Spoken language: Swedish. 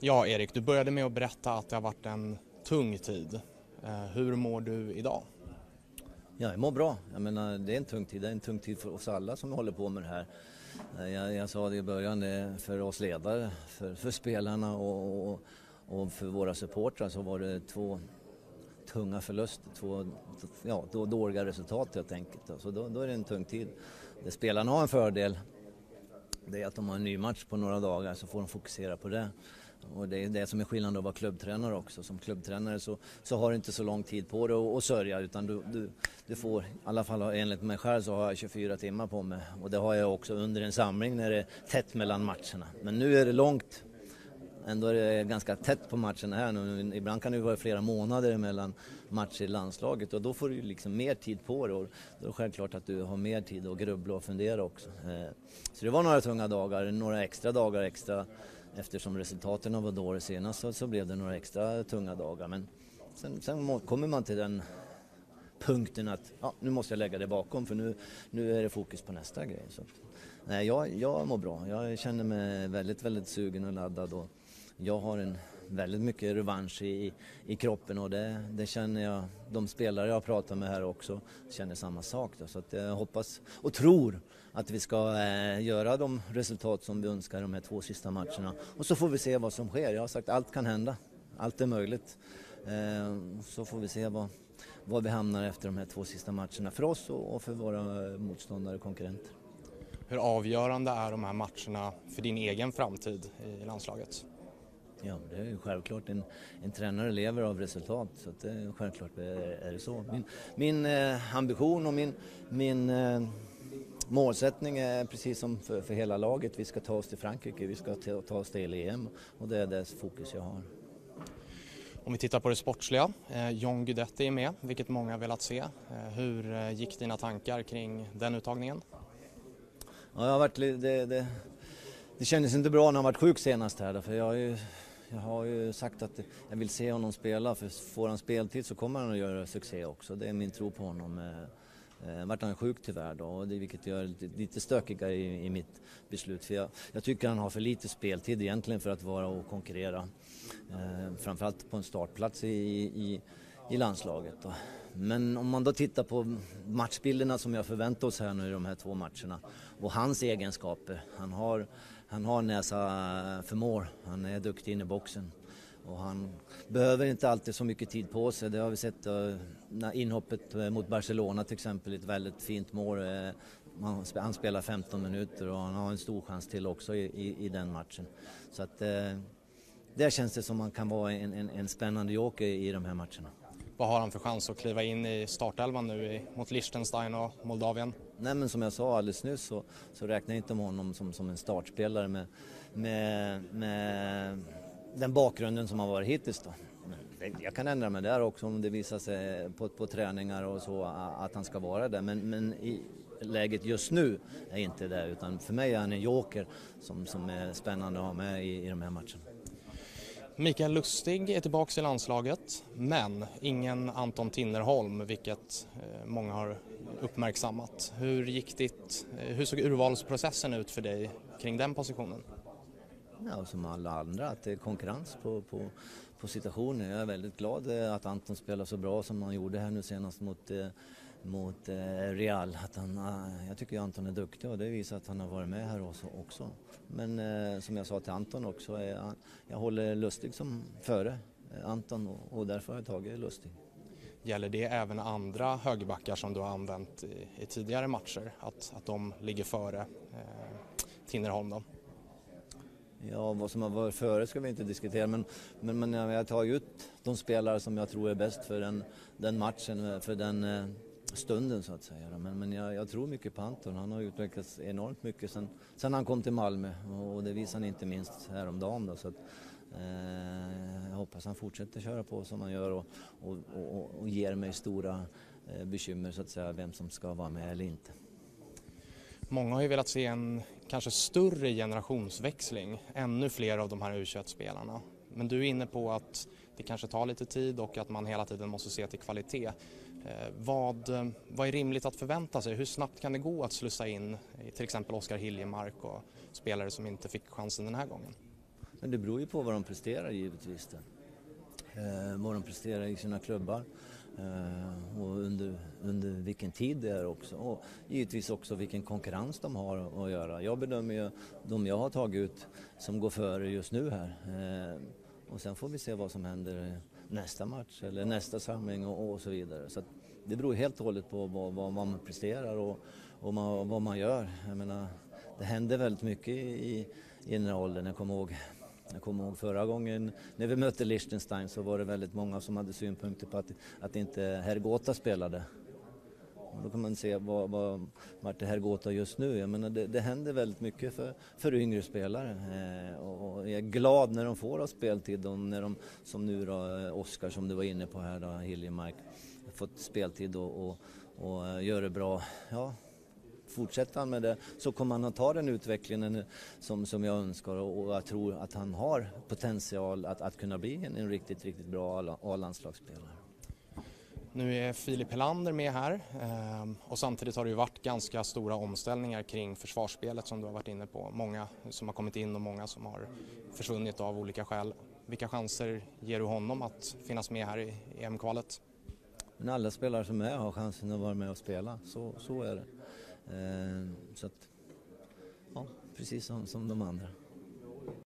Ja, Erik, du började med att berätta att det har varit en tung tid. Eh, hur mår du idag? Ja, jag mår bra. Jag menar, det är en tung tid. Det är en tung tid för oss alla som håller på med det här. Eh, jag, jag sa det i början, det för oss ledare, för, för spelarna och, och, och, för våra supportrar så var det två tunga förluster, två ja, dåliga resultat helt enkelt. Så då, då är det en tung tid. Det spelarna har en fördel, det är att de har en ny match på några dagar så får de fokusera på det. Och det är det som är skillnaden att vara klubbtränare också. Som klubbtränare så, så har du inte så lång tid på dig att, sörja utan du, du, du får, i alla fall enligt mig själv så har jag 24 timmar på mig. Och det har jag också under en samling när det är tätt mellan matcherna. Men nu är det långt Ändå är det ganska tätt på matcherna här nu. Ibland kan det vara flera månader mellan matcher i landslaget och då får du liksom mer tid på dig och då är det självklart att du har mer tid att grubbla och fundera också. Eh, så det var några tunga dagar, några extra dagar extra eftersom resultaten var dåliga senast så, så blev det några extra tunga dagar. Men sen, sen kommer man till den punkten att ja, nu måste jag lägga det bakom för nu, nu är det fokus på nästa grej. Så, nej, jag, jag mår bra. Jag känner mig väldigt, väldigt sugen och laddad och jag har en väldigt mycket revansch i, i kroppen och det, det känner jag, de spelare jag pratar med här också känner samma sak. Då. Så att jag hoppas och tror att vi ska eh, göra de resultat som vi önskar de här två sista matcherna. Och så får vi se vad som sker. Jag har sagt allt kan hända, allt är möjligt. Eh, så får vi se vad, var vi hamnar efter de här två sista matcherna för oss och, och för våra eh, motståndare och konkurrenter. Hur avgörande är de här matcherna för din egen framtid i landslaget? Ja, det är ju självklart. En, en tränare lever av resultat, så att det, självklart är, är det så. Min, min eh, ambition och min, min eh, målsättning är precis som för, för, hela laget. Vi ska ta oss till Frankrike, vi ska ta, ta oss till EM och det är det fokus jag har. Om vi tittar på det sportsliga, eh, John Guidetti är med, vilket många har velat se. Eh, hur eh, gick dina tankar kring den uttagningen? Ja, jag har varit, det, det, det kändes inte bra när han var sjuk senast här, för jag har ju jag har ju sagt att jag vill se honom spela för får han speltid så kommer han att göra succé också. Det är min tro på honom. Eh, eh vart han sjuk tyvärr då, och det, vilket gör det lite stökigare i, i mitt beslut. För jag, jag, tycker han har för lite speltid egentligen för att vara och konkurrera. Eh, framförallt på en startplats i, i, i landslaget. Då. Men om man då tittar på matchbilderna som jag förväntar oss här nu i de här två matcherna och hans egenskaper. Han har, han har näsa eh, för mål, han är duktig inne i boxen. Och han behöver inte alltid så mycket tid på sig. Det har vi sett uh, inhoppet eh, mot Barcelona till exempel, ett väldigt fint mål. Uh, han spelar 15 minuter och han har en stor chans till också i, i, i den matchen. Så att uh, där känns det som att han kan vara en, en, en spännande joker i de här matcherna. Vad har han för chans att kliva in i startelvan nu i, mot Liechtenstein och Moldavien? Nej men som jag sa alldeles nyss så, så räknar jag inte med honom som, som en startspelare med, med, med den bakgrunden som har varit hittills då. Jag kan ändra mig där också om det visar sig på, på träningar och så att han ska vara där. Men, men i läget just nu är inte det utan för mig är han en joker som, som är spännande att ha med i, i de här matcherna. Mikael Lustig är tillbaka i landslaget men ingen Anton Tinnerholm vilket eh, många har uppmärksammat. Hur, gick ditt, eh, hur såg urvalsprocessen ut för dig kring den positionen? Ja, som alla andra, att det är konkurrens på, på, på situationen. Jag är väldigt glad att Anton spelar så bra som han gjorde här nu senast mot, eh, mot eh, Real. Att han, jag tycker Anton är duktig och det visar att han har varit med här också. Men som jag sa till Anton också, jag håller Lustig som före Anton och, och därför har jag tagit Lustig. Gäller det även andra högerbackar som du har använt i, i tidigare matcher? Att, att de ligger före eh, Tinnerholm då? Ja, vad som har varit före ska vi inte diskutera men, men, men jag tar ut de spelare som jag tror är bäst för den, den matchen, för den eh, stunden så att säga. Men, men jag, jag, tror mycket på Anton. Han har utvecklats enormt mycket sen, sen han kom till Malmö och det visar han inte minst häromdagen. Då, så att, eh, jag hoppas han fortsätter köra på som han gör och, och, och, och ger mig stora eh, bekymmer så att säga vem som ska vara med eller inte. Många har ju velat se en kanske större generationsväxling, ännu fler av de här U21-spelarna. Men du är inne på att det kanske tar lite tid och att man hela tiden måste se till kvalitet. Eh, vad, eh, vad är rimligt att förvänta sig? Hur snabbt kan det gå att slussa in eh, till exempel Oskar Hiljemark och spelare som inte fick chansen den här gången? Men det beror ju på vad de presterar givetvis. Eh, vad de presterar i sina klubbar eh, och under, under vilken tid det är också. Och givetvis också vilken konkurrens de har att göra. Jag bedömer ju de jag har tagit ut som går före just nu här. Eh, och sen får vi se vad som händer nästa match eller nästa samling och, och så vidare. Så det beror helt och hållet på vad, vad man presterar och, och man, vad man gör. Jag menar, det händer väldigt mycket i, i den här åldern. Jag kommer ihåg jag kommer ihåg förra gången när vi mötte Liechtenstein så var det väldigt många som hade synpunkter på att, att inte Hergota spelade. Och då kan man se vad, vad vart är Hergota just nu? Jag menar det, det händer väldigt mycket för, för yngre spelare eh, och, jag är glad när de får av speltid och när de, som nu då, eh, Oskar som du var inne på här då, Hiljemark, fått speltid och, och, och gör det bra. Ja, fortsätter han med det så kommer han att ta den utvecklingen som, som jag önskar och jag tror att han har potential att, att kunna bli en, en riktigt, riktigt bra A-landslagsspelare. Nu är Filip Helander med här ehm, och samtidigt har det ju varit ganska stora omställningar kring försvarsspelet som du har varit inne på. Många som har kommit in och många som har försvunnit av olika skäl. Vilka chanser ger du honom att finnas med här i EM-kvalet? Men alla spelare som är har chansen att vara med och spela, så, så är det. Eh, så att, ja, precis som, som de andra.